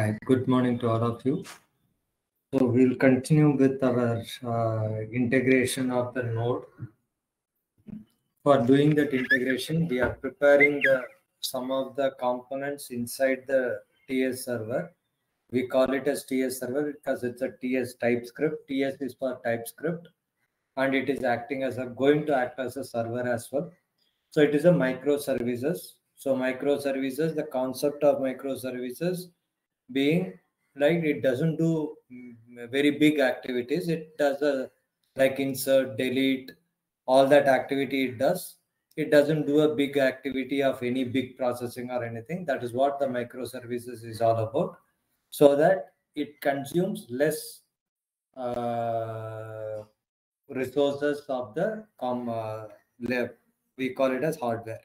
Hi, good morning to all of you. So we'll continue with our uh, integration of the node. For doing that integration, we are preparing the some of the components inside the TS server. We call it as TS server because it's a TS TypeScript. TS is for TypeScript, and it is acting as a going to act as a server as well. So it is a microservices. So microservices, the concept of microservices being like it doesn't do very big activities. It does a like insert, delete, all that activity it does. It doesn't do a big activity of any big processing or anything. That is what the microservices is all about. So that it consumes less uh, resources of the com uh, we call it as hardware.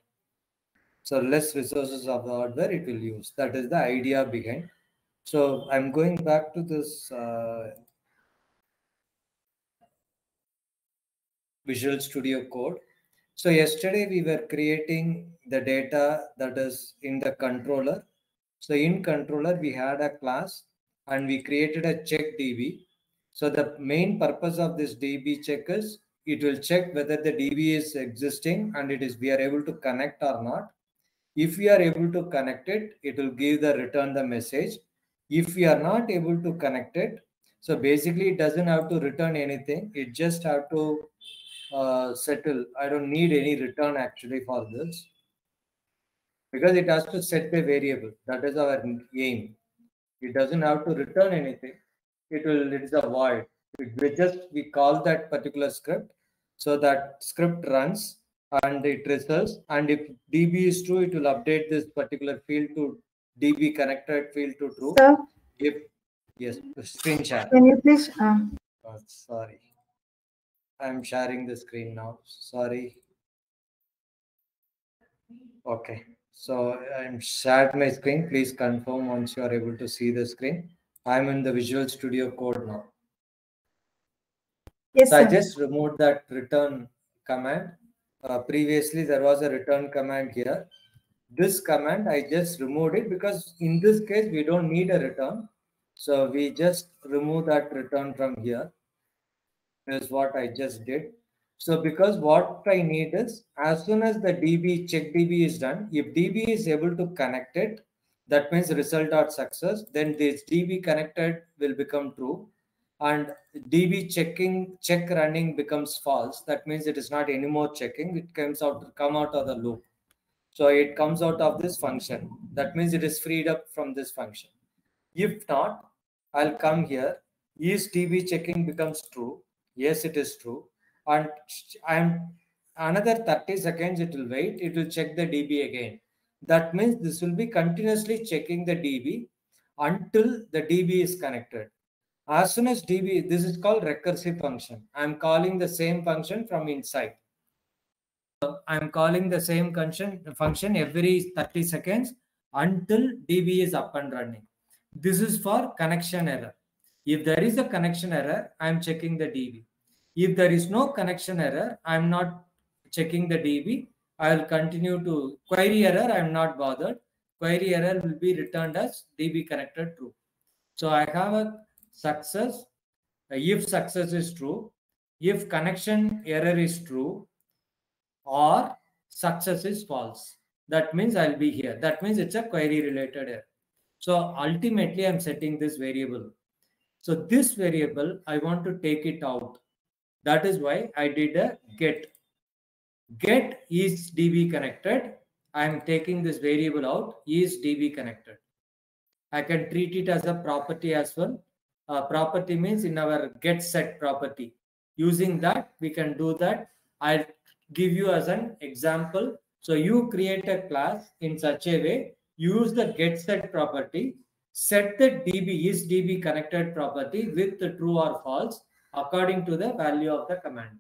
So less resources of the hardware it will use. That is the idea behind. So I'm going back to this uh, Visual Studio Code. So yesterday we were creating the data that is in the controller. So in controller we had a class and we created a check DB. So the main purpose of this DB check is it will check whether the DB is existing and it is we are able to connect or not. If we are able to connect it, it will give the return the message. If we are not able to connect it, so basically it doesn't have to return anything. It just have to uh, settle. I don't need any return actually for this because it has to set the variable. That is our aim. It doesn't have to return anything. It will. It is a void. We just we call that particular script so that script runs and it results. And if DB is true, it will update this particular field to DB connected field to true. Sir, If yes, screen share. can you please? Uh, Oh, sorry. I'm sharing the screen now. Sorry. Okay. So I'm shared my screen. Please confirm once you are able to see the screen. I'm in the Visual Studio Code now. yes, So I just removed that return command. Uh, previously, there was a return command here. This command, I just removed it because in this case, we don't need a return. So we just remove that return from here. Is what I just did. So because what I need is as soon as the DB check DB is done, if DB is able to connect it, that means result dot success, then this DB connected will become true and db checking check running becomes false that means it is not anymore checking it comes out come out of the loop so it comes out of this function. That means it is freed up from this function. If not i'll come here. Is db checking becomes true? Yes it is true. And i'm another 30 seconds it will wait. It will check the db again. That means this will be continuously checking the db until the db is connected. As soon as db this is called recursive function. I'm calling the same function from inside i'm calling the same function every 30 seconds until db is up and running. This is for connection error. If there is a connection error i'm checking the db if there is no connection error i'm not checking the db i'll continue to query error i'm not bothered. Query error will be returned as db connected true. So i have a success. If success is true if connection error is true or success is false. That means i'll be here. That means it's a query related error. So ultimately i'm setting this variable. So this variable i want to take it out. That is why i did a get. Get is db connected. I'm taking this variable out is db connected. I can treat it as a property as well. Uh, property means in our get set property. Using that we can do that. I'll give you as an example. So you create a class in such a way use the get set property set the db is db connected property with the true or false according to the value of the command.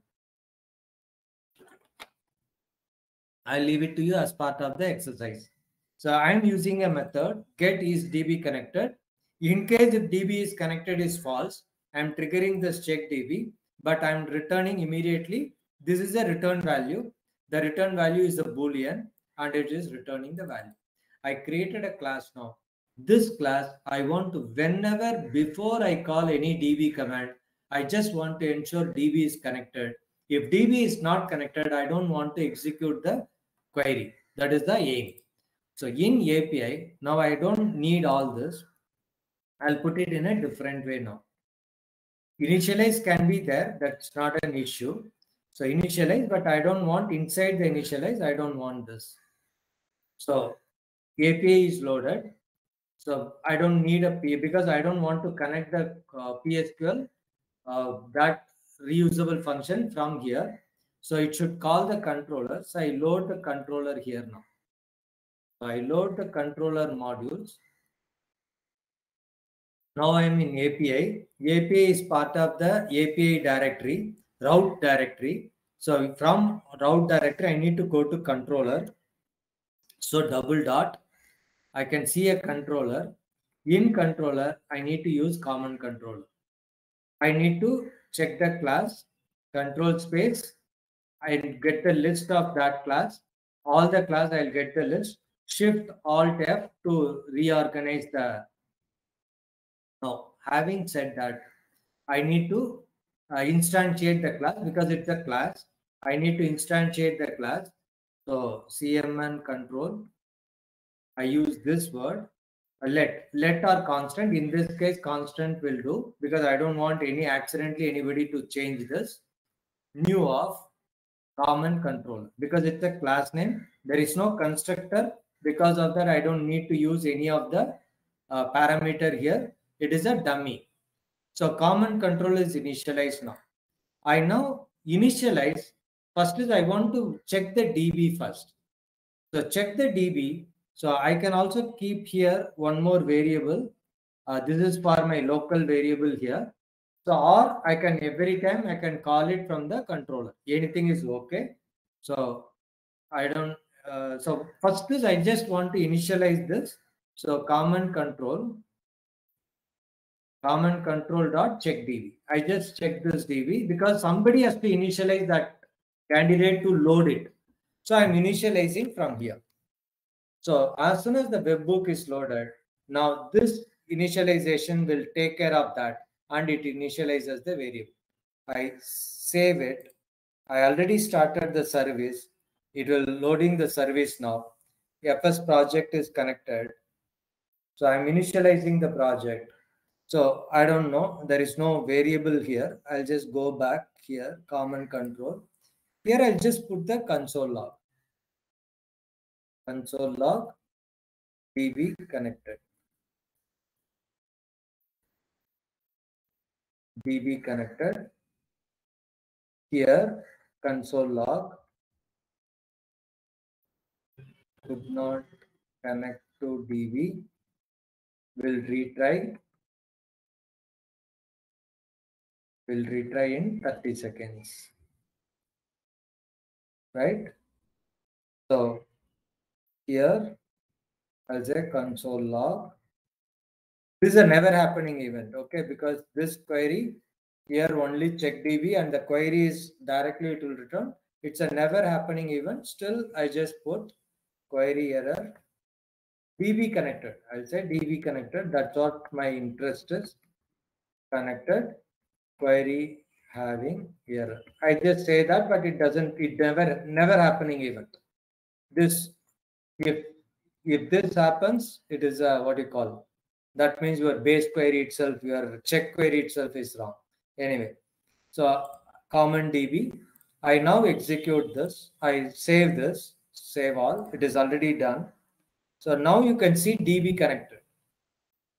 I'll leave it to you as part of the exercise. So i'm using a method get is db connected. In case if db is connected is false i'm triggering this check db but i'm returning immediately this is a return value the return value is a boolean and it is returning the value i created a class now this class, I want to, whenever before I call any DB command, I just want to ensure DB is connected. If DB is not connected, I don't want to execute the query. That is the aim. So in API, now I don't need all this. I'll put it in a different way now. Initialize can be there. That's not an issue. So initialize, but I don't want inside the initialize. I don't want this. So API is loaded. So I don't need a P because I don't want to connect the uh, PSQL uh, that reusable function from here. So it should call the controller. So I load the controller here now. So I load the controller modules. Now I am in API. API is part of the API directory, route directory. So from route directory, I need to go to controller. So double dot, I can see a controller. In controller, I need to use common controller. I need to check the class, control space. I get the list of that class. All the class, I'll get the list. Shift Alt F to reorganize the. Now, having said that, I need to uh, instantiate the class. Because it's a class. I need to instantiate the class. So CMN control. I use this word. Let let or constant. In this case constant will do. Because i don't want any accidentally anybody to change this. New of common controller because it's a class name. There is no constructor. Because of that i don't need to use any of the uh, parameter here. It is a dummy so common control is initialized now i now initialize first is i want to check the db first so check the db so I can also keep here one more variable. Uh, this is for my local variable here. So or I can every time I can call it from the controller. Anything is okay. So I don't. Uh, so first is I just want to initialize this. So common control. Common control dot check db. I just check this db because somebody has to initialize that candidate to load it. So I'm initializing from here. So as soon as the webhook is loaded, now this initialization will take care of that and it initializes the variable. I save it. I already started the service. It will loading the service now. FS project is connected. So I'm initializing the project. So I don't know. There is no variable here. I'll just go back here, common control. Here I'll just put the console log console log db connected db connected here console log could not connect to db will retry will retry in 30 seconds right so here as a console log. This is a never happening event, okay? Because this query here only check DB and the query is directly it will return. It's a never happening event. Still, I just put query error DB connected. I'll say DB connected. That's what my interest is. Connected query having error. I just say that, but it doesn't, it never, never happening event. This if if this happens, it is a, what you call. That means your base query itself, your check query itself is wrong. Anyway, so common DB. I now execute this. I save this, save all. It is already done. So now you can see DB connected.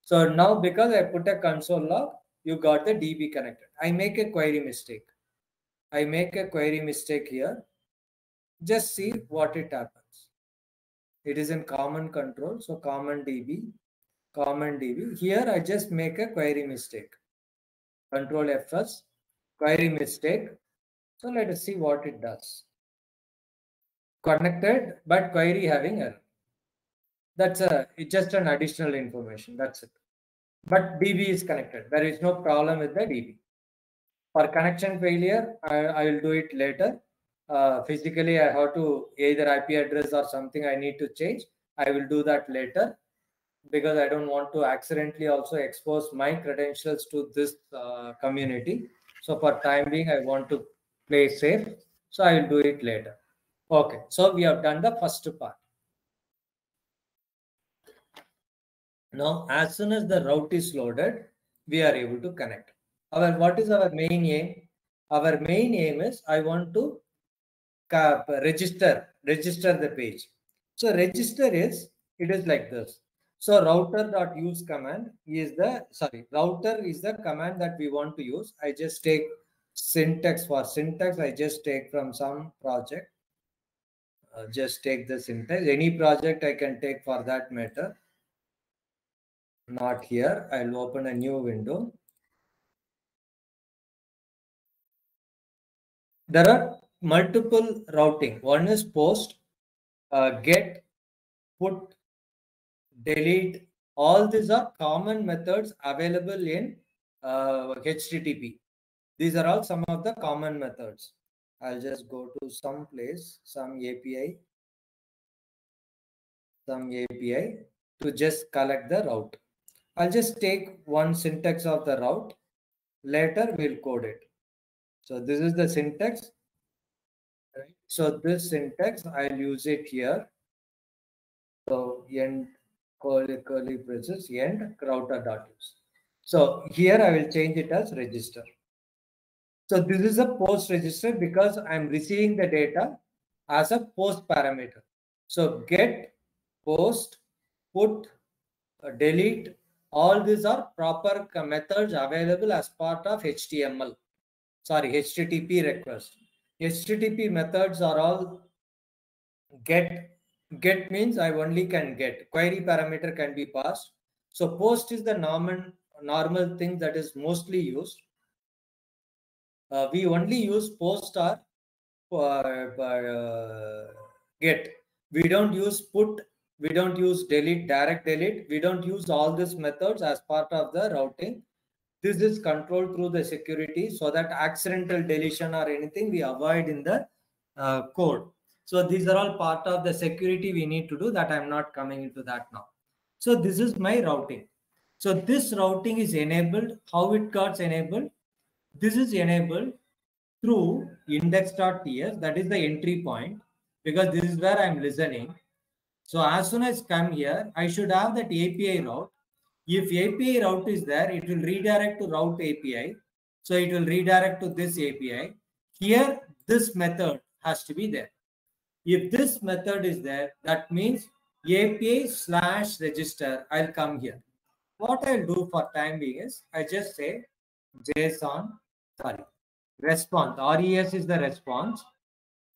So now because I put a console log, you got the DB connected. I make a query mistake. I make a query mistake here. Just see what it happens it is in common control. So common DB, common DB. Here I just make a query mistake. Control FS, query mistake. So let us see what it does. Connected, but query having error. That's a it's just an additional information. That's it. But DB is connected. There is no problem with the DB. For connection failure, I, I will do it later uh, physically I have to either IP address or something I need to change. I will do that later. because I don't want to accidentally also expose my credentials to this uh, community. So for time being, I want to play safe. So I will do it later. Okay, so we have done the first part. Now, as soon as the route is loaded, we are able to connect. Our what is our main aim? Our main aim is I want to register register the page. So register is it is like this. So router dot use command is the sorry router is the command that we want to use. I just take syntax for syntax. I just take from some project. Uh, just take the syntax. Any project I can take for that matter. Not here. I'll open a new window. There are multiple routing. One is post, uh, get, put, delete. All these are common methods available in uh, HTTP. These are all some of the common methods. I'll just go to some place, some API, some API to just collect the route. I'll just take one syntax of the route. Later we'll code it. So this is the syntax. So this syntax, I'll use it here. So end curly curly braces end router dot use. So here I will change it as register. So this is a post register because I'm receiving the data as a post parameter. So get, post, put, uh, delete, all these are proper methods available as part of HTML. Sorry, HTTP request. HTTP methods are all get. Get means I only can get. Query parameter can be passed. So post is the normal normal thing that is mostly used. Uh, we only use post or uh, uh, get. We don't use put we don't use delete direct delete. We don't use all these methods as part of the routing. This is controlled through the security so that accidental deletion or anything we avoid in the uh, code. So these are all part of the security we need to do that i'm not coming into that now. So this is my routing. So this routing is enabled. How it got enabled? This is enabled through index.ts that is the entry point because this is where i'm listening so as soon as come here, I should have that API route. If API route is there, it will redirect to route API. So it will redirect to this API. Here, this method has to be there. If this method is there, that means API slash register, I'll come here. What I'll do for time being is, I just say JSON, sorry, response, RES is the response,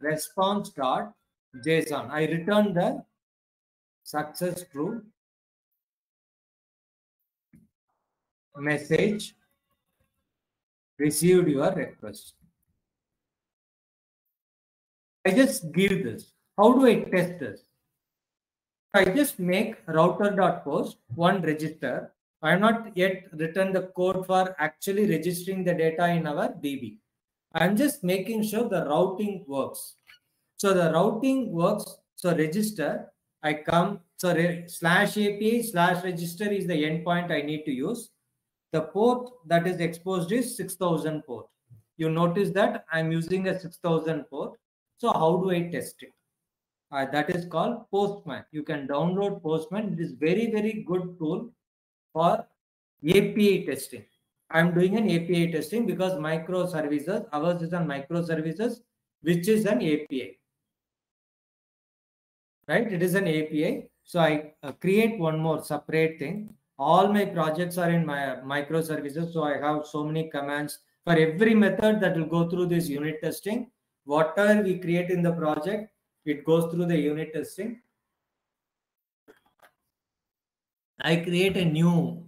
response dot JSON. I return the success true message received your request. I just give this. How do i test this? I just make router.post one register i have not yet written the code for actually registering the data in our db i'm just making sure the routing works. So the routing works so register I come, so slash API slash register is the endpoint I need to use. The port that is exposed is 6000 port. You notice that I'm using a 6000 port. So how do I test it? Uh, that is called Postman. You can download Postman. It is very, very good tool for API testing. I'm doing an API testing because microservices, ours is on microservices, which is an API right? It is an API. So I uh, create one more separate thing. All my projects are in my microservices. So I have so many commands for every method that will go through this unit testing. Whatever we create in the project, it goes through the unit testing. I create a new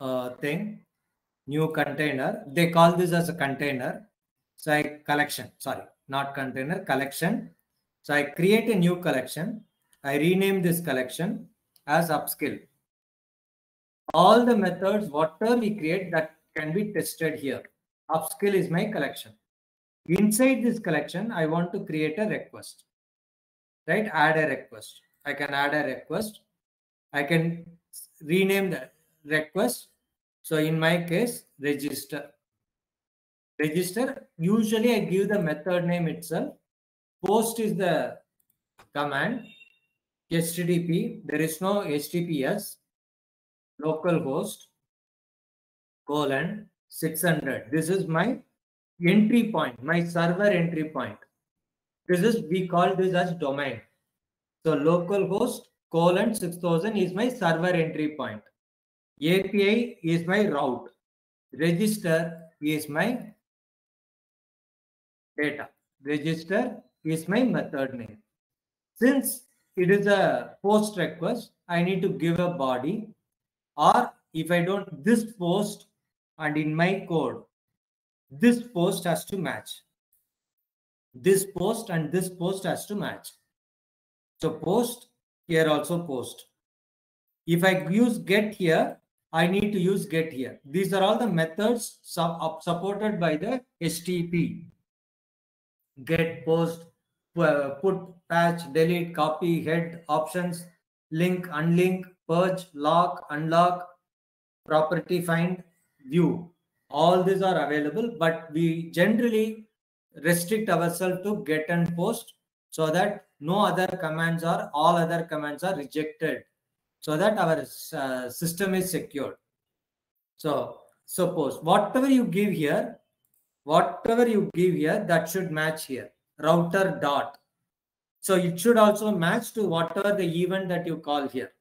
uh, thing, new container. They call this as a container. So I collection, sorry, not container, collection. So I create a new collection. I rename this collection as upskill. All the methods, whatever we create, that can be tested here. Upskill is my collection. Inside this collection, I want to create a request. Right? Add a request. I can add a request. I can rename the request. So in my case, register. Register, usually I give the method name itself. Post is the command. HTTP, there is no HTTPS. Localhost colon 600. This is my entry point, my server entry point. This is, we call this as domain. So localhost colon 6000 is my server entry point. API is my route. Register is my data. Register is my method name. Since it is a post request, I need to give a body or if I don't, this post and in my code, this post has to match. This post and this post has to match. So post, here also post. If I use get here, I need to use get here. These are all the methods supported by the HTTP. Get, post, put, patch, delete, copy, head, options, link, unlink, purge, lock, unlock, property find, view. All these are available, but we generally restrict ourselves to get and post so that no other commands or all other commands are rejected so that our uh, system is secured. So suppose whatever you give here, whatever you give here, that should match here. Router dot. So it should also match to whatever the event that you call here.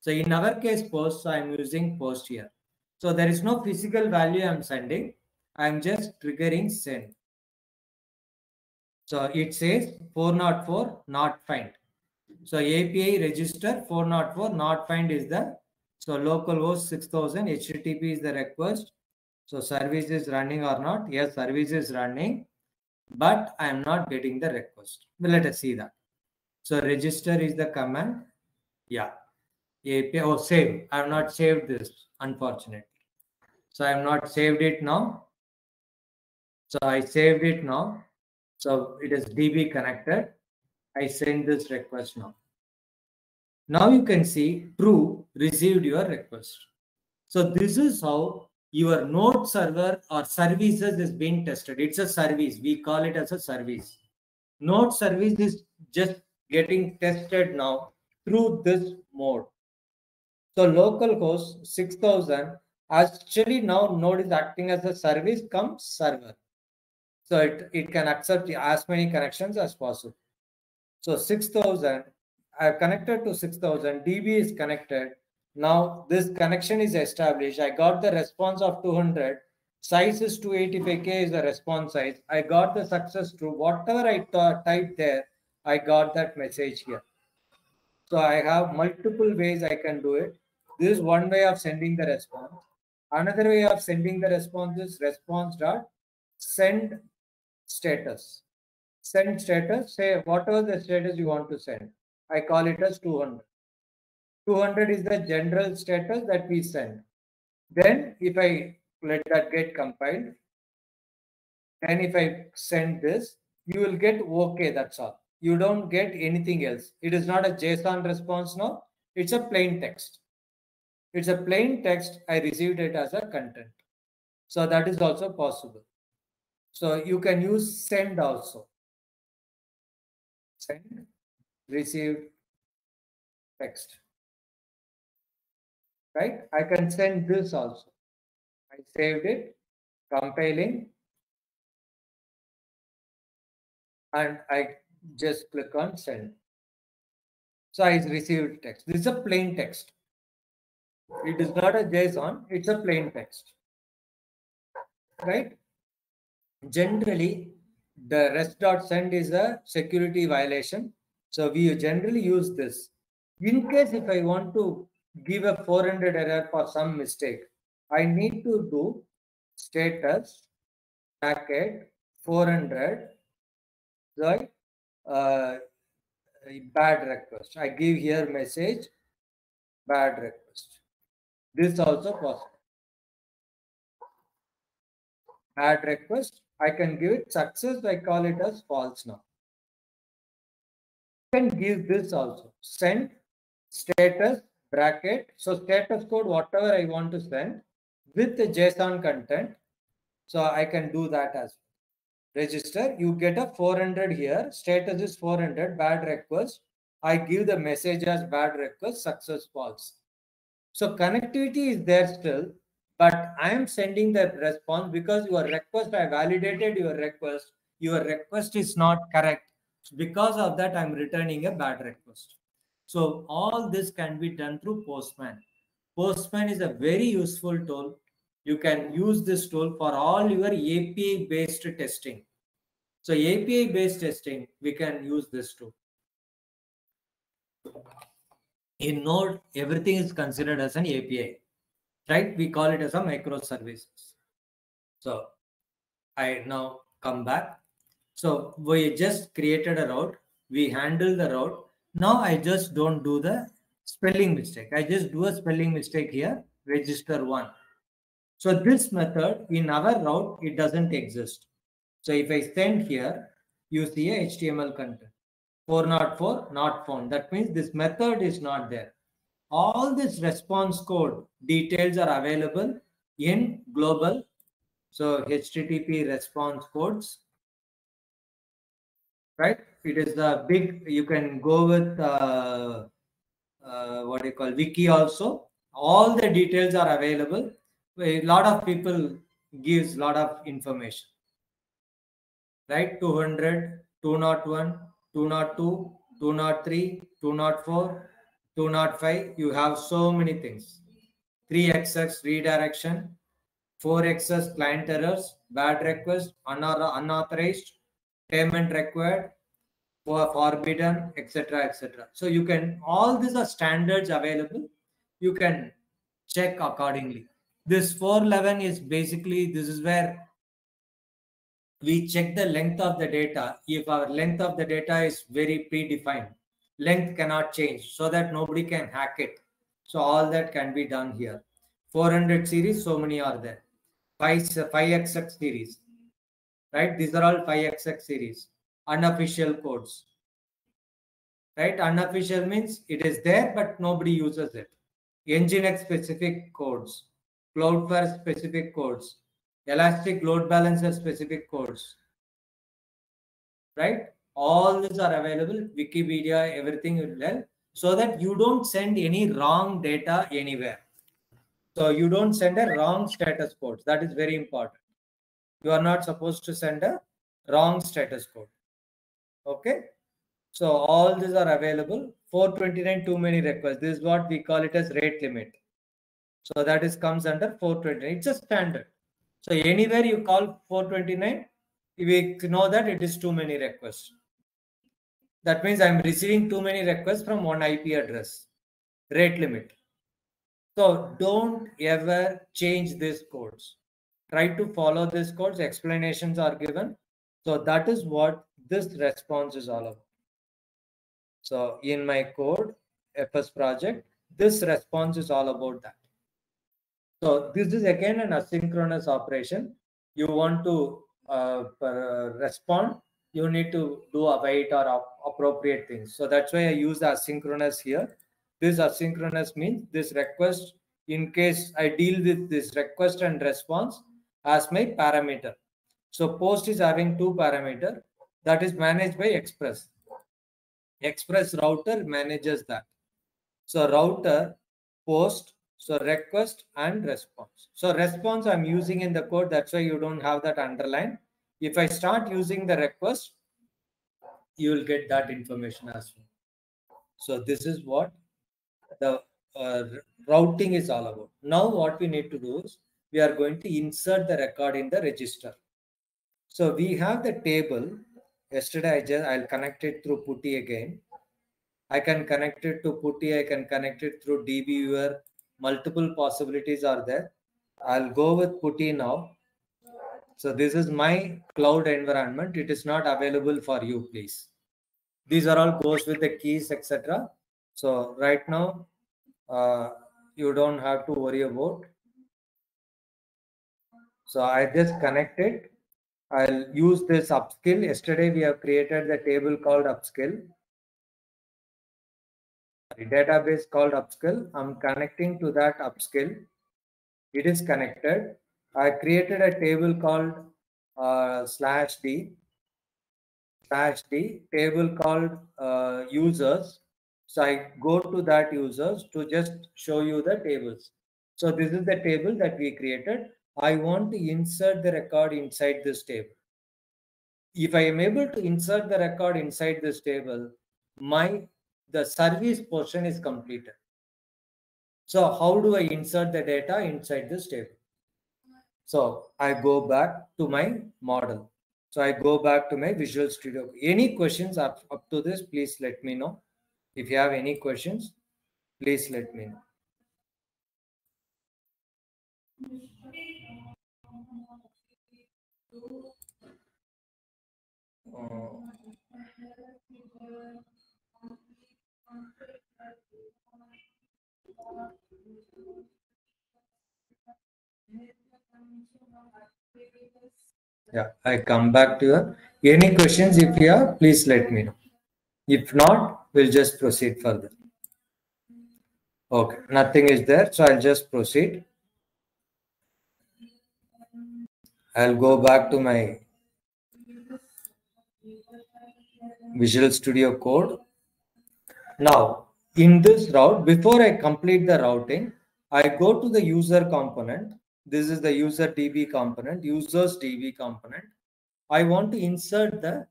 So in our case post, so I'm using post here. So there is no physical value I'm sending. I'm just triggering send. So it says 404 not find. So API register 404 not find is the so localhost 6000 HTTP is the request. So service is running or not? Yes, service is running, but I am not getting the request. Well, let us see that. So register is the command. Yeah. API. Oh, save. I have not saved this, unfortunately. So I have not saved it now. So I saved it now. So it is DB connected. I send this request now. Now you can see true received your request. So this is how your node server or services is being tested. It's a service. We call it as a service. Node service is just getting tested now through this mode. So localhost 6000 actually now node is acting as a service come server. So it, it can accept as many connections as possible. So 6000, I have connected to 6000, DB is connected. Now this connection is established. I got the response of 200. Size is 285K is the response size. I got the success true. Whatever I typed there, I got that message here. So I have multiple ways I can do it. This is one way of sending the response. Another way of sending the response is response dot send status. Send status, say whatever the status you want to send. I call it as 200. 200 is the general status that we send. Then if I let that get compiled, then if I send this, you will get okay, that's all. You don't get anything else. It is not a JSON response now. It's a plain text. It's a plain text. I received it as a content. So that is also possible. So you can use send also. Send, receive text. Right? I can send this also. I saved it, compiling, and I just click on send. So I received text. This is a plain text. It is not a JSON, it's a plain text. Right? Generally, the rest.send is a security violation. So we generally use this. In case if I want to give a 400 error for some mistake, I need to do status packet 400 right uh, bad request i give here message bad request this also possible. Add request. I can give it success. I call it as false now. I can give this also. Send status bracket. So status code, whatever I want to send with the JSON content. So I can do that as well. Register, you get a 400 here. Status is 400, bad request. I give the message as bad request, success false. So connectivity is there still, but I am sending the response because your request, I validated your request. Your request is not correct. Because of that, I'm returning a bad request. So all this can be done through Postman. Postman is a very useful tool. You can use this tool for all your API based testing. So API based testing, we can use this tool. In Node, everything is considered as an API, right? We call it as a microservices. So I now come back. So we just created a route. We handle the route. Now I just don't do the spelling mistake. I just do a spelling mistake here, register one. So this method in our route, it doesn't exist. So if I send here, you see a HTML content. 404 not found. That means this method is not there. All this response code details are available in global. So HTTP response codes, right? It is the big, you can go with uh, uh, what you call wiki also. All the details are available. A lot of people gives lot of information, right? 200, 201, 202, 203, 204, 205. You have so many things. 3xx redirection, 4xx client errors, bad request, unauthorized, payment required, forbidden, etc. etc. So you can, all these are standards available. You can check accordingly. This 411 is basically, this is where we check the length of the data. If our length of the data is very predefined, length cannot change so that nobody can hack it. So all that can be done here. 400 series, so many are there. 5, 5XX series, right? These are all 5XX series, unofficial codes, right? Unofficial means it is there, but nobody uses it. Nginx specific codes, Cloudflare specific codes, Elastic load balancer specific codes, right? All these are available, Wikipedia, everything will help so that you don't send any wrong data anywhere. So you don't send a wrong status code. That is very important. You are not supposed to send a wrong status code. Okay. So all these are available. 429 too many requests. This is what we call it as rate limit. So that is comes under 429. It's a standard. So anywhere you call 429, we know that it is too many requests. That means I'm receiving too many requests from one IP address. Rate limit. So don't ever change these codes. Try to follow these codes. Explanations are given. So that is what this response is all about. So in my code, FS project, this response is all about that. So this is again an asynchronous operation. You want to uh, respond, you need to do await or appropriate things. So that's why I use asynchronous here. This asynchronous means this request, in case I deal with this request and response as my parameter. So post is having two parameter that is managed by Express. Express router manages that. So router post so request and response. So response I'm using in the code. That's why you don't have that underline. If I start using the request, you will get that information as well. So this is what the uh, routing is all about. Now what we need to do is we are going to insert the record in the register. So we have the table. Yesterday I just I'll connect it through PuTTY again. I can connect it to PuTTY. I can connect it through DBeaver multiple possibilities are there. I'll go with PuTTY now. So this is my cloud environment. It is not available for you, please. These are all goes with the keys, etc. So right now, uh, you don't have to worry about. So I just connected. I'll use this upskill. Yesterday we have created the table called upskill. The database called upskill. I'm connecting to that upskill. It is connected. I created a table called uh, slash d slash d table called uh, users. So I go to that users to just show you the tables. So this is the table that we created. I want to insert the record inside this table. If I am able to insert the record inside this table, my the service portion is completed. So how do I insert the data inside this table? So I go back to my model. So I go back to my Visual Studio. Any questions up, up to this, please let me know. If you have any questions, please let me know. Yeah, I come back to you. Any questions if you have, please let me know. If not, we'll just proceed further. Okay, nothing is there, so I'll just proceed. I'll go back to my Visual Studio Code. Now, in this route, before I complete the routing, I go to the user component. This is the user DB component, users DB component. I want to insert the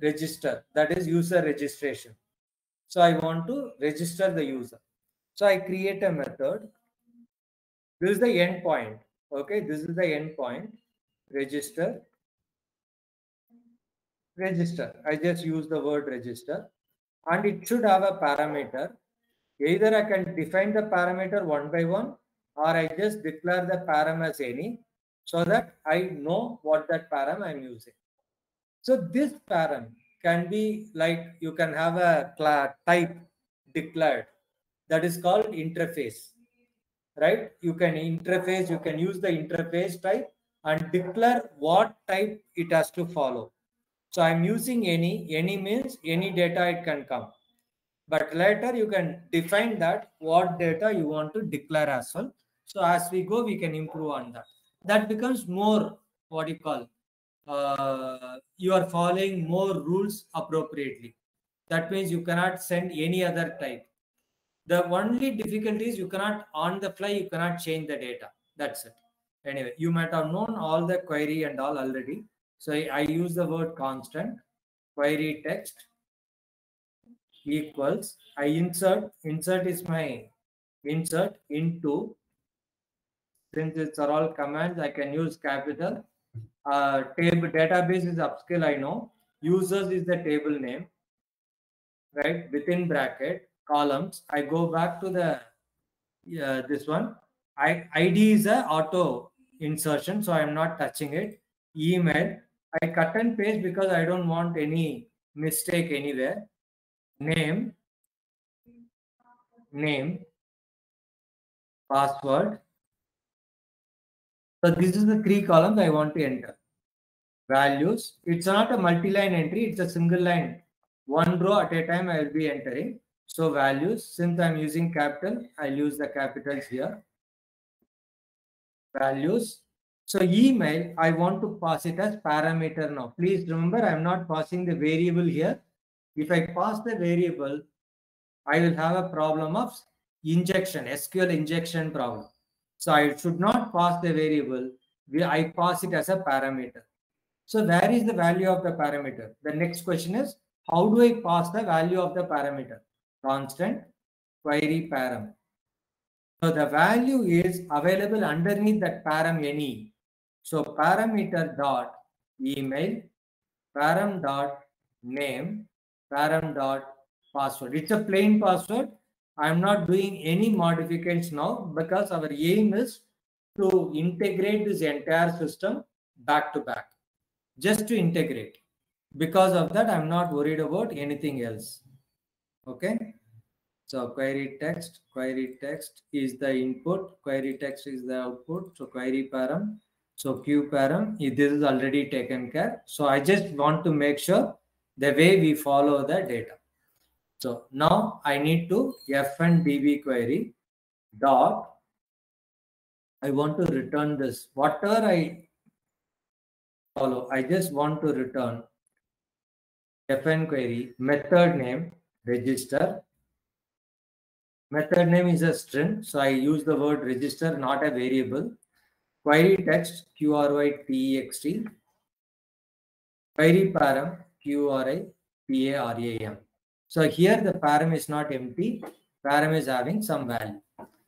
register, that is user registration. So I want to register the user. So I create a method. This is the endpoint. Okay, this is the endpoint. Register. Register. I just use the word register. And it should have a parameter. Either I can define the parameter one by one or I just declare the param as any so that I know what that param I'm using. So this param can be like you can have a type declared that is called interface right you can interface you can use the interface type and declare what type it has to follow. So i'm using any any means any data it can come. But later you can define that what data you want to declare as well. So as we go we can improve on that. That becomes more what you call uh, you are following more rules appropriately. That means you cannot send any other type. The only difficulty is you cannot on the fly you cannot change the data. That's it anyway you might have known all the query and all already. So i, use the word constant. Query text equals i insert insert is my insert into since it's are all commands i can use capital. Uh, table database is upskill, i know. Users is the table name right? Within bracket columns. I go back to the uh, this one I, id is a auto insertion so i'm not touching it. Email. I cut and paste because i don't want any mistake anywhere. Name. Name. Password. So this is the three columns i want to enter. Values. It's not a multi-line entry. It's a single line. One row at a time i will be entering. So values. Since i'm using capital i'll use the capitals here values so email i want to pass it as parameter now please remember i'm not passing the variable here if I pass the variable, I will have a problem of injection, SQL injection problem. So I should not pass the variable. I pass it as a parameter. So where is the value of the parameter? The next question is, how do I pass the value of the parameter? Constant query param. So the value is available underneath that param any. So parameter dot email param dot name param dot password. It's a plain password. I'm not doing any modifications now because our aim is to integrate this entire system back to back, just to integrate. Because of that, I'm not worried about anything else. Okay. So query text, query text is the input, query text is the output. So query param. So q param, this is already taken care. So I just want to make sure the way we follow the data. So now I need to fn db query dot. I want to return this. Whatever I follow, I just want to return fn query method name register. Method name is a string, so I use the word register, not a variable. Query text qrytext. Query param qri So here the param is not empty, param is having some value.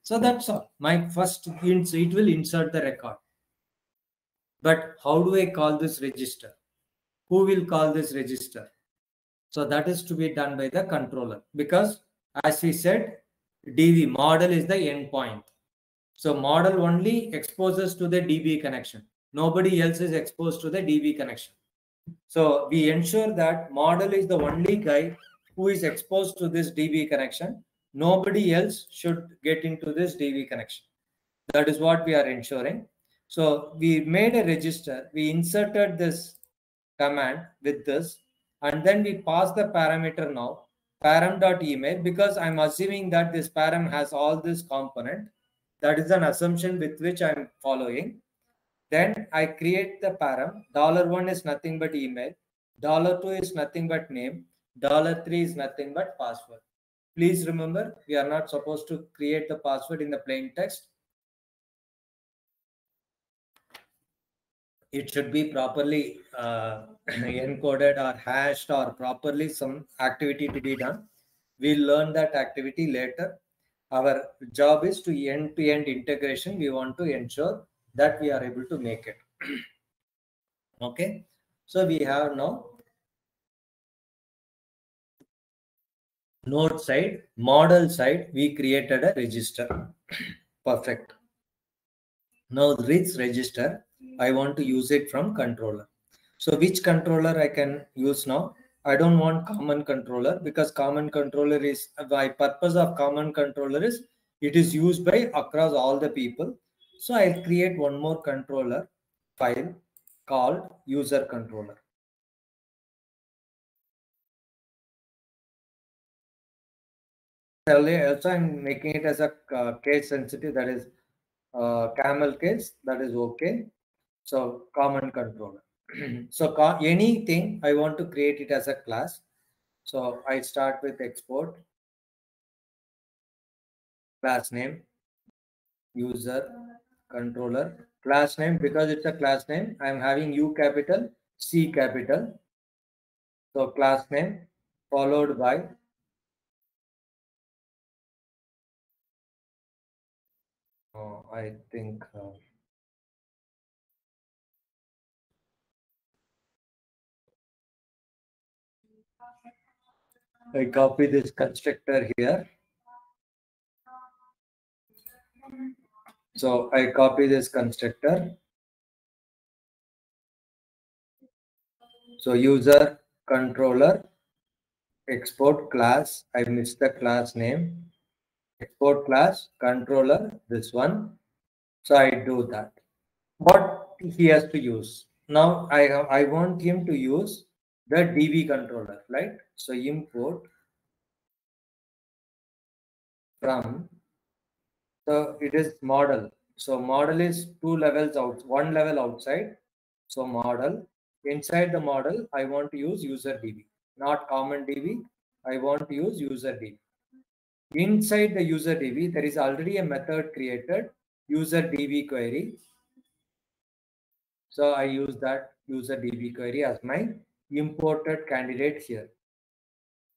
So that's all. My first it will insert the record. But how do I call this register? Who will call this register? So that is to be done by the controller because as we said, DB model is the endpoint. So model only exposes to the DB connection. Nobody else is exposed to the DB connection. So we ensure that model is the only guy who is exposed to this DB connection. Nobody else should get into this DB connection. That is what we are ensuring. So we made a register. We inserted this command with this and then we pass the parameter now param.email because I'm assuming that this param has all this component. That is an assumption with which I'm following. Then I create the param. Dollar one is nothing but email. Dollar two is nothing but name. Dollar three is nothing but password. Please remember, we are not supposed to create the password in the plain text. It should be properly uh, encoded or hashed or properly some activity to be done. We'll learn that activity later. Our job is to end-to-end -end integration. We want to ensure that we are able to make it. okay. So we have now node side, model side, we created a register. Perfect. Now this register, I want to use it from controller. So which controller I can use now? I don't want common controller because common controller is by purpose of common controller is it is used by across all the people. So I'll create one more controller file called user controller. Also, I'm making it as a uh, case sensitive that is uh, camel case that is okay. So common controller. so anything I want to create it as a class. So I start with export. Class name. User. Controller. Class name because it's a class name I'm having U capital C capital. So class name followed by oh, I think uh, I copy this constructor here. So I copy this constructor. So user controller export class. I missed the class name. Export class controller, this one. So I do that. What he has to use. Now I I want him to use the DB controller, right? So import from, so it is model. So model is two levels out, one level outside. So model, inside the model, I want to use user DB, not common DB. I want to use user DB. Inside the user DB, there is already a method created, user DB query. So I use that user DB query as my imported candidate here.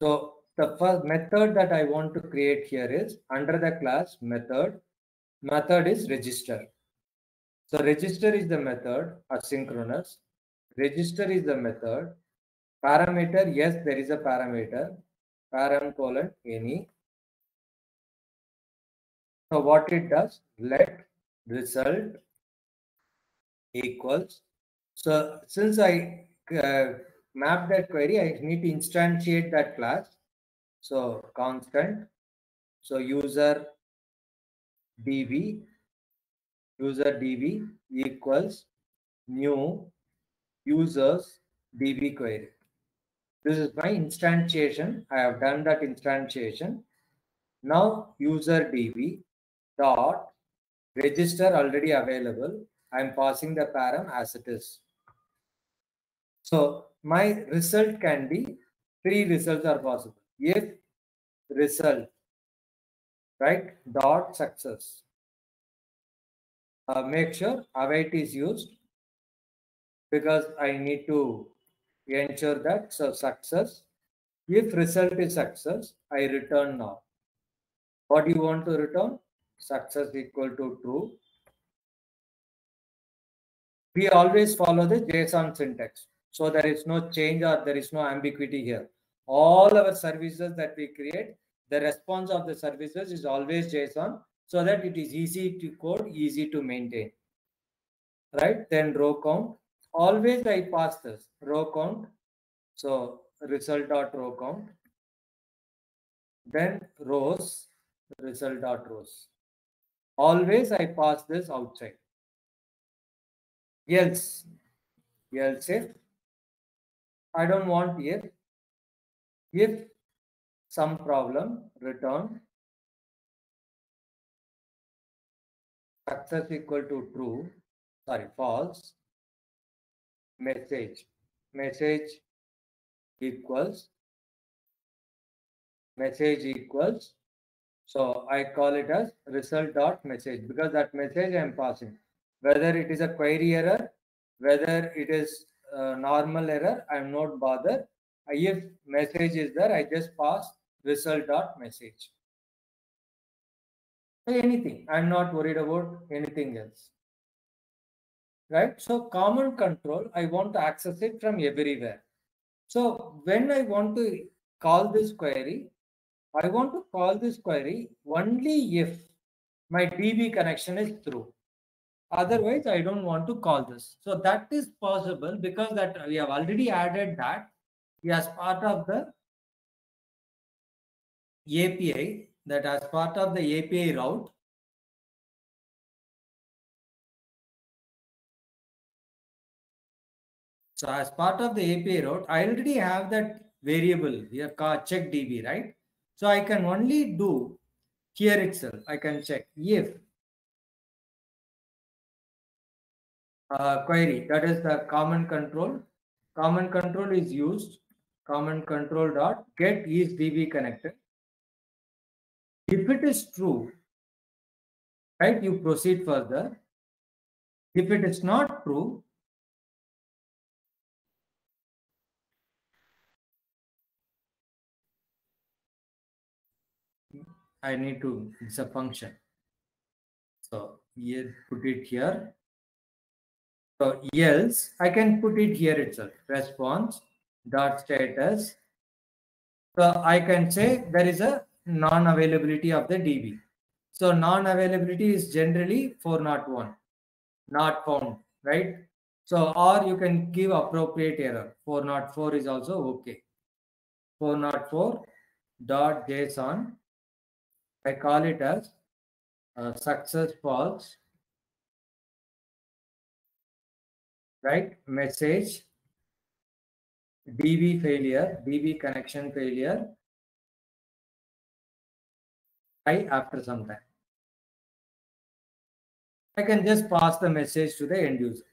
So the first method that I want to create here is under the class method. Method is register. So register is the method asynchronous. Register is the method. Parameter, yes, there is a parameter. Param colon any. So what it does, let result equals. So since I uh, map that query, I need to instantiate that class. So constant. So user db, user db equals new users db query. This is my instantiation. I have done that instantiation. Now user DB dot register already available. I'm passing the param as it is. So my result can be three results are possible. If result, right, dot success. Uh, make sure await is used because I need to ensure that so success. If result is success, I return now. What do you want to return? Success equal to true. We always follow the JSON syntax. So there is no change or there is no ambiguity here. All our services that we create, the response of the services is always JSON so that it is easy to code, easy to maintain. Right? Then row count. Always I pass this row count. So result dot row count. Then rows, result dot rows. Always I pass this outside. Else, else if I don't want if, if some problem return. Success equal to true, sorry, false, message, message equals, message equals, so I call it as result dot message because that message I am passing, whether it is a query error, whether it is normal error, I am not bothered. If message is there, I just pass result dot message anything. I'm not worried about anything else. Right? So common control, I want to access it from everywhere. So when I want to call this query, I want to call this query only if my DB connection is through. Otherwise, I don't want to call this. So that is possible because that we have already added that as part of the API that as part of the API route, so as part of the API route, I already have that variable here called check DB, right? So I can only do here itself. I can check if uh, query that is the common control. Common control is used. Common control dot get is DB connected if it is true, right, you proceed further. If it is not true, I need to, it's a function. So here, put it here. So else, I can put it here itself, response dot status. So I can say there is a non-availability of the DB. So non-availability is generally 401, not found, right? So, or you can give appropriate error. 404 is also okay. 404 dot JSON. I call it as uh, success false, right? Message DB failure, DB connection failure, I after some time. I can just pass the message to the end user.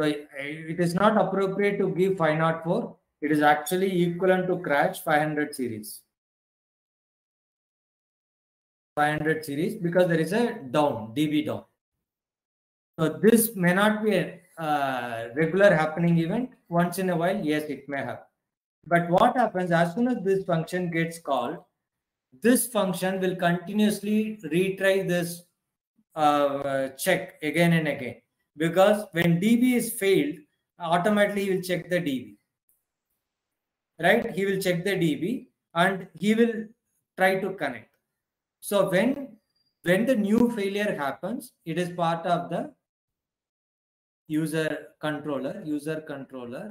So eh, it is not appropriate to give 504. It is actually equivalent to crash 500 series. 500 series because there is a down, DB down. So this may not be a uh, regular happening event. Once in a while, yes, it may happen. But what happens as soon as this function gets called, this function will continuously retry this uh, check again and again because when db is failed automatically he will check the db right he will check the db and he will try to connect so when when the new failure happens it is part of the user controller user controller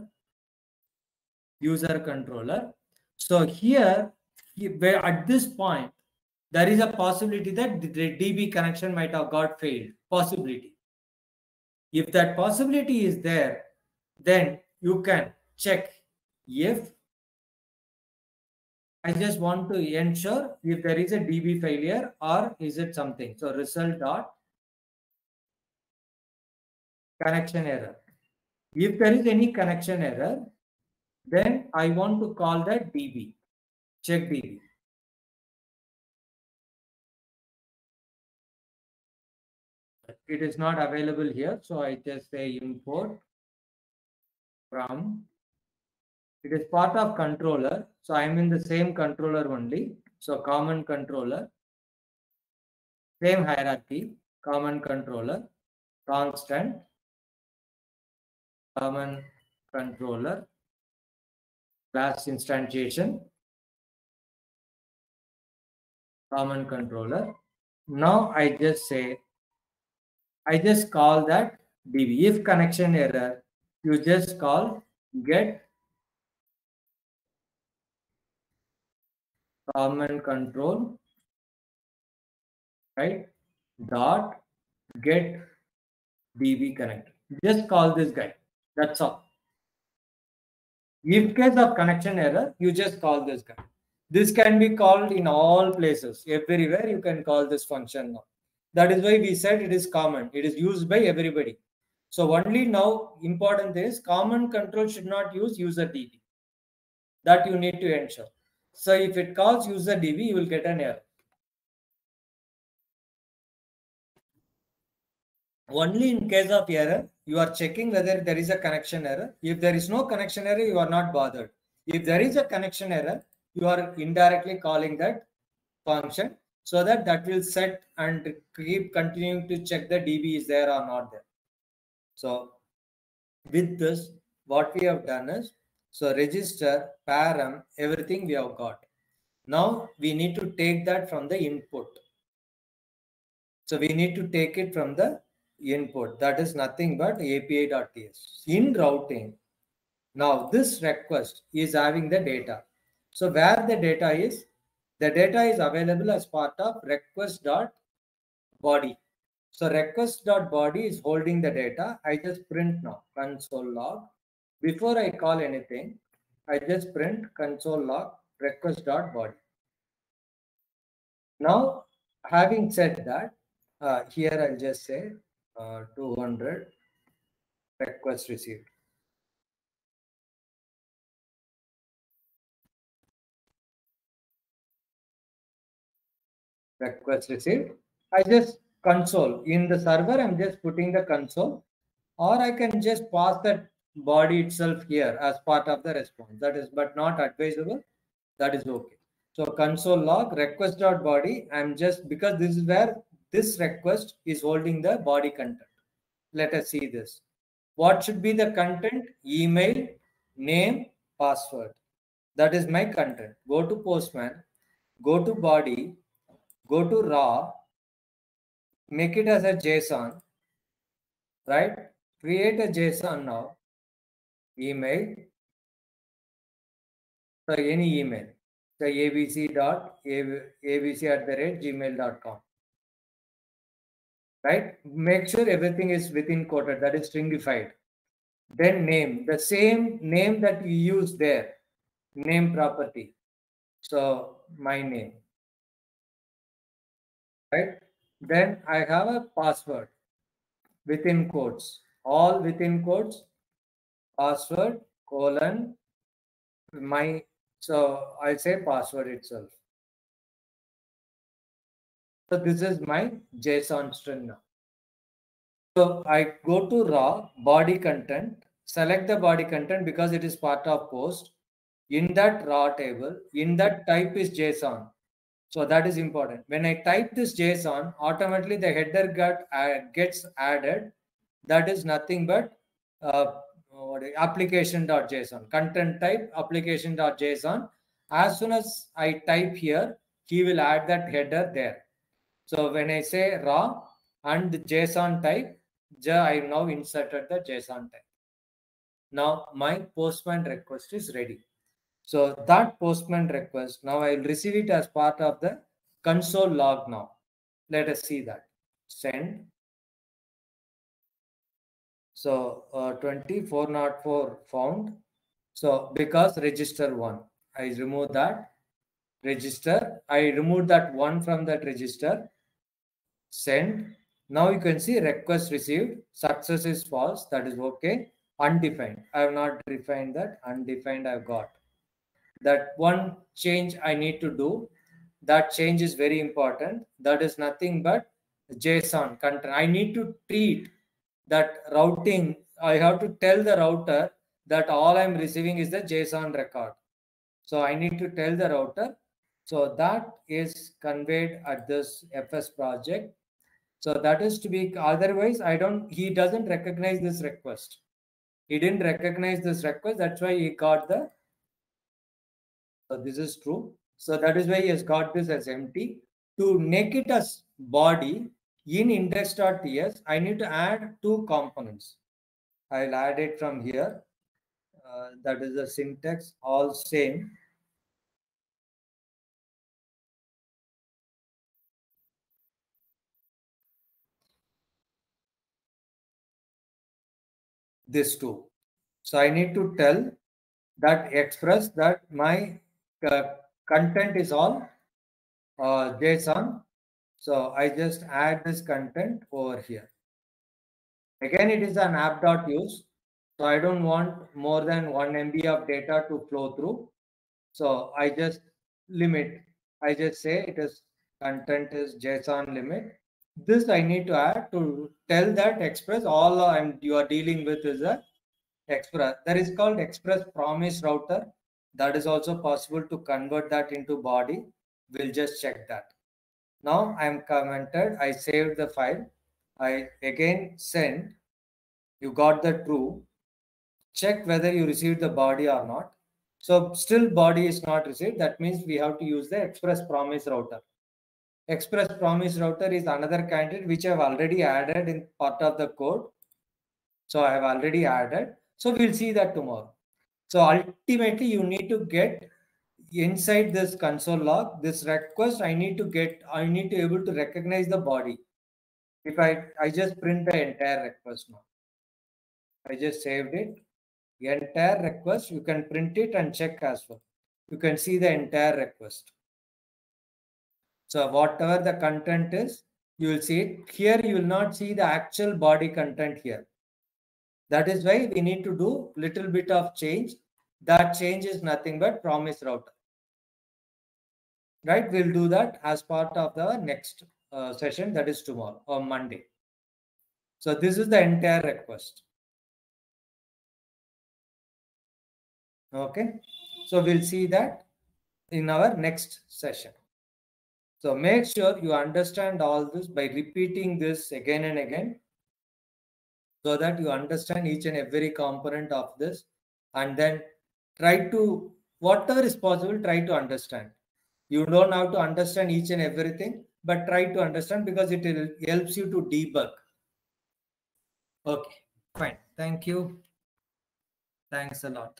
user controller so here at this point there is a possibility that the DB connection might have got failed. Possibility. If that possibility is there, then you can check if I just want to ensure if there is a DB failure or is it something. So result dot connection error. If there is any connection error, then I want to call that DB, check DB. It is not available here, so I just say import from. It is part of controller, so I am in the same controller only. So common controller, same hierarchy, common controller, constant, common controller, class instantiation, common controller. Now I just say, I just call that DB. If connection error, you just call get common control, right? Dot get DB connect. Just call this guy. That's all. If case of connection error, you just call this guy. This can be called in all places. Everywhere you can call this function now. That is why we said it is common. It is used by everybody. So only now important is common control should not use user DB. That you need to ensure. So if it calls user DB, you will get an error. Only in case of error, you are checking whether there is a connection error. If there is no connection error, you are not bothered. If there is a connection error, you are indirectly calling that function so that that will set and keep continuing to check the DB is there or not there. So with this, what we have done is, so register, param, everything we have got. Now we need to take that from the input. So we need to take it from the input. That is nothing but api.ts. In routing, now this request is having the data. So where the data is, the data is available as part of request.body. So request.body is holding the data. I just print now console log. Before I call anything, I just print console log request.body. Now, having said that, uh, here I'll just say uh, 200 request received. Request received. I just console in the server. I'm just putting the console, or I can just pass that body itself here as part of the response. That is, but not advisable. That is okay. So console log request dot body. I'm just because this is where this request is holding the body content. Let us see this. What should be the content? Email, name, password. That is my content. Go to Postman, go to body, go to raw, make it as a JSON, right? Create a JSON now. Email, so any email, so abc dot abc at the rate gmail.com right? Make sure everything is within quoted, that is stringified. Then name, the same name that you use there, name property. So my name, right? Then I have a password within quotes, all within quotes, password colon my, so I say password itself. So this is my JSON string now. So I go to raw body content, select the body content because it is part of post. In that raw table, in that type is JSON. So that is important. When I type this JSON, automatically the header uh, gets added. That is nothing but uh, application.json, content type application.json. As soon as I type here, he will add that header there. So when I say raw and the JSON type, I have now inserted the JSON type. Now my postman request is ready. So that postman request, now I will receive it as part of the console log now. Let us see that. Send. So uh, 2404 found. So because register one, I remove that register. I remove that one from that register. Send. Now you can see request received. Success is false. That is okay. Undefined. I have not defined that. Undefined I've got. That one change I need to do. That change is very important. That is nothing but JSON content. I need to treat that routing. I have to tell the router that all I'm receiving is the JSON record. So I need to tell the router. So that is conveyed at this FS project. So that is to be otherwise I don't he doesn't recognize this request. He didn't recognize this request. That's why he got the so this is true. So that is why he has got this as empty. To make it as body in index.ts, I need to add two components. I'll add it from here. Uh, that is the syntax, all same. This two. So I need to tell that express that my uh, content is all uh, JSON. So I just add this content over here. Again, it is an app.use. So I don't want more than 1 MB of data to flow through. So I just limit. I just say it is content is JSON limit. This I need to add to tell that Express all I'm you are dealing with is a Express. That is called Express Promise Router. That is also possible to convert that into body. We'll just check that. Now I'm commented. I saved the file. I again send. You got the true. Check whether you received the body or not. So still body is not received. That means we have to use the express promise router. Express promise router is another candidate which I've already added in part of the code. So I have already added. So we'll see that tomorrow. So ultimately you need to get inside this console log, this request, I need to get, I need to able to recognize the body. If I, I just print the entire request now. I just saved it. The entire request, you can print it and check as well. You can see the entire request. So whatever the content is, you will see it. Here you will not see the actual body content here. That is why we need to do little bit of change. That change is nothing but promise router. Right, we'll do that as part of the next uh, session that is tomorrow or Monday. So this is the entire request. Okay, so we'll see that in our next session. So make sure you understand all this by repeating this again and again so that you understand each and every component of this and then try to, whatever is possible, try to understand. You don't have to understand each and everything, but try to understand because it helps you to debug. Okay, fine. Thank you. Thanks a lot.